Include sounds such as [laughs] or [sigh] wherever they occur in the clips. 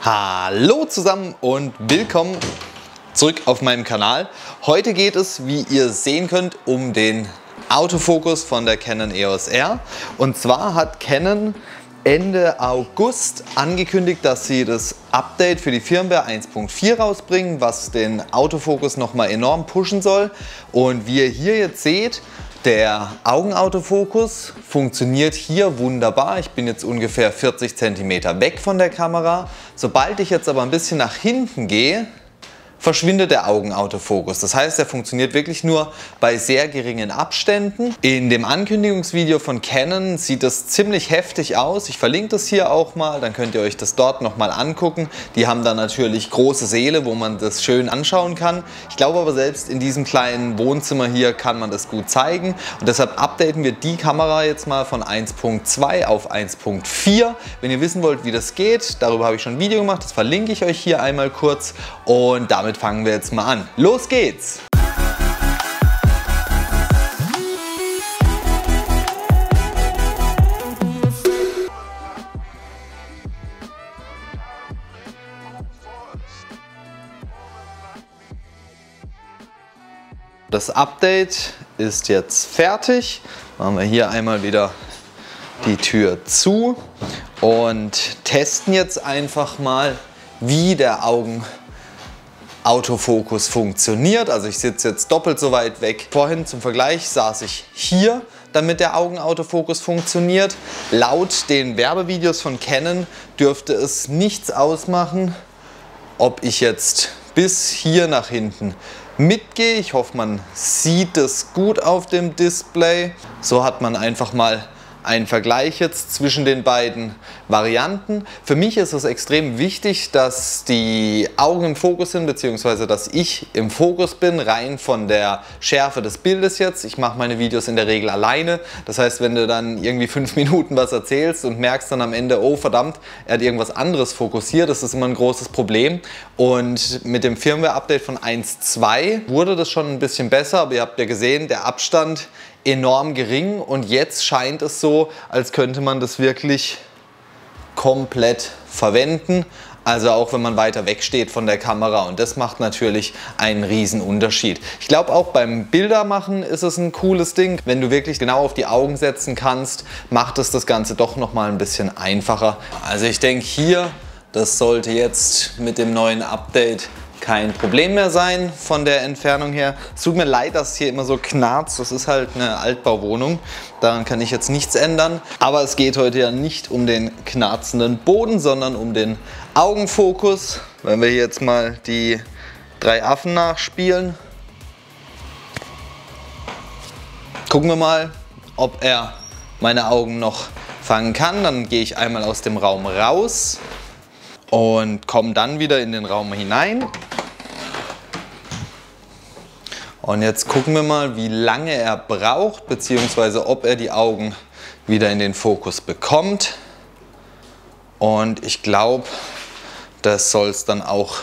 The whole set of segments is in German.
Hallo zusammen und willkommen zurück auf meinem Kanal. Heute geht es, wie ihr sehen könnt, um den Autofokus von der Canon EOS R. Und zwar hat Canon Ende August angekündigt, dass sie das Update für die Firmware 1.4 rausbringen, was den Autofokus nochmal enorm pushen soll. Und wie ihr hier jetzt seht, der Augenautofokus funktioniert hier wunderbar. Ich bin jetzt ungefähr 40 cm weg von der Kamera. Sobald ich jetzt aber ein bisschen nach hinten gehe, verschwindet der Augenautofokus. Das heißt, er funktioniert wirklich nur bei sehr geringen Abständen. In dem Ankündigungsvideo von Canon sieht das ziemlich heftig aus. Ich verlinke das hier auch mal, dann könnt ihr euch das dort nochmal angucken. Die haben da natürlich große Säle, wo man das schön anschauen kann. Ich glaube aber selbst in diesem kleinen Wohnzimmer hier kann man das gut zeigen. Und deshalb updaten wir die Kamera jetzt mal von 1.2 auf 1.4. Wenn ihr wissen wollt, wie das geht, darüber habe ich schon ein Video gemacht, das verlinke ich euch hier einmal kurz. Und damit damit fangen wir jetzt mal an. Los geht's! Das Update ist jetzt fertig. Machen wir hier einmal wieder die Tür zu und testen jetzt einfach mal, wie der Augen Autofokus funktioniert. Also ich sitze jetzt doppelt so weit weg. Vorhin zum Vergleich saß ich hier, damit der Augenautofokus funktioniert. Laut den Werbevideos von Canon dürfte es nichts ausmachen, ob ich jetzt bis hier nach hinten mitgehe. Ich hoffe, man sieht es gut auf dem Display. So hat man einfach mal ein Vergleich jetzt zwischen den beiden Varianten. Für mich ist es extrem wichtig, dass die Augen im Fokus sind, beziehungsweise dass ich im Fokus bin, rein von der Schärfe des Bildes jetzt. Ich mache meine Videos in der Regel alleine. Das heißt, wenn du dann irgendwie fünf [laughs] Minuten was erzählst und merkst dann am Ende, oh verdammt, er hat irgendwas anderes fokussiert, das ist immer ein großes Problem. Und mit dem Firmware-Update von 1.2 wurde das schon ein bisschen besser, aber ihr habt ja gesehen, der Abstand enorm gering und jetzt scheint es so, als könnte man das wirklich komplett verwenden. Also auch wenn man weiter weg steht von der Kamera und das macht natürlich einen riesen Unterschied. Ich glaube auch beim Bildermachen ist es ein cooles Ding. Wenn du wirklich genau auf die Augen setzen kannst, macht es das Ganze doch nochmal ein bisschen einfacher. Also ich denke hier, das sollte jetzt mit dem neuen Update kein Problem mehr sein von der Entfernung her. Es tut mir leid, dass es hier immer so knarzt. Das ist halt eine Altbauwohnung. Daran kann ich jetzt nichts ändern. Aber es geht heute ja nicht um den knarzenden Boden, sondern um den Augenfokus. Wenn wir jetzt mal die drei Affen nachspielen. Gucken wir mal, ob er meine Augen noch fangen kann. Dann gehe ich einmal aus dem Raum raus und komme dann wieder in den Raum hinein. Und jetzt gucken wir mal, wie lange er braucht, beziehungsweise ob er die Augen wieder in den Fokus bekommt. Und ich glaube, das soll es dann auch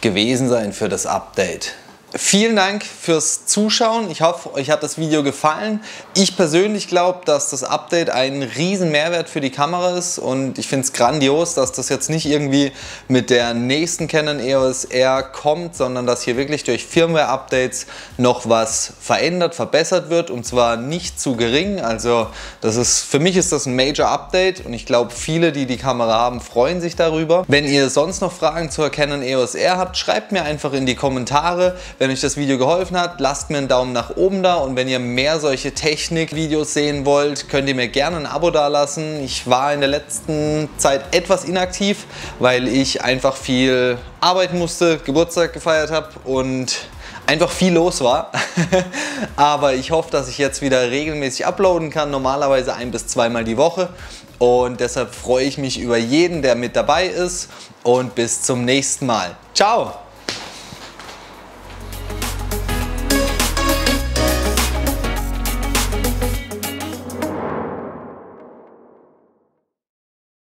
gewesen sein für das Update. Vielen Dank fürs Zuschauen. Ich hoffe, euch hat das Video gefallen. Ich persönlich glaube, dass das Update ein riesen Mehrwert für die Kamera ist und ich finde es grandios, dass das jetzt nicht irgendwie mit der nächsten Canon EOS R kommt, sondern dass hier wirklich durch Firmware-Updates noch was verändert, verbessert wird und zwar nicht zu gering. Also das ist, für mich ist das ein Major Update und ich glaube, viele, die die Kamera haben, freuen sich darüber. Wenn ihr sonst noch Fragen zur Canon EOS R habt, schreibt mir einfach in die Kommentare. Wenn euch das Video geholfen hat, lasst mir einen Daumen nach oben da und wenn ihr mehr solche Technikvideos sehen wollt, könnt ihr mir gerne ein Abo dalassen. Ich war in der letzten Zeit etwas inaktiv, weil ich einfach viel arbeiten musste, Geburtstag gefeiert habe und einfach viel los war. [laughs] Aber ich hoffe, dass ich jetzt wieder regelmäßig uploaden kann, normalerweise ein bis zweimal die Woche. Und deshalb freue ich mich über jeden, der mit dabei ist. Und bis zum nächsten Mal. Ciao!